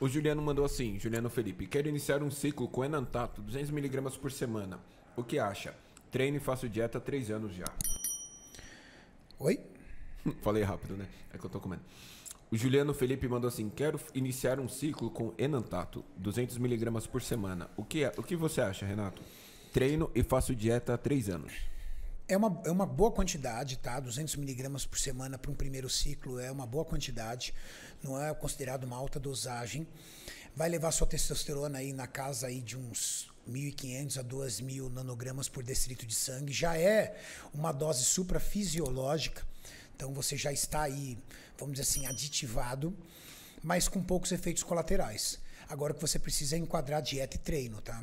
O Juliano mandou assim, Juliano Felipe, quero iniciar um ciclo com enantato, 200mg por semana. O que acha? Treino e faço dieta há 3 anos já. Oi? Falei rápido, né? É que eu tô comendo. O Juliano Felipe mandou assim, quero iniciar um ciclo com enantato, 200mg por semana. O que, é, o que você acha, Renato? Treino e faço dieta há 3 anos. É uma, é uma boa quantidade, tá? 200 miligramas por semana para um primeiro ciclo é uma boa quantidade, não é considerado uma alta dosagem. Vai levar sua testosterona aí na casa aí de uns 1.500 a 2.000 nanogramas por decilitro de sangue. Já é uma dose suprafisiológica, então você já está aí, vamos dizer assim, aditivado, mas com poucos efeitos colaterais. Agora o que você precisa é enquadrar dieta e treino, tá?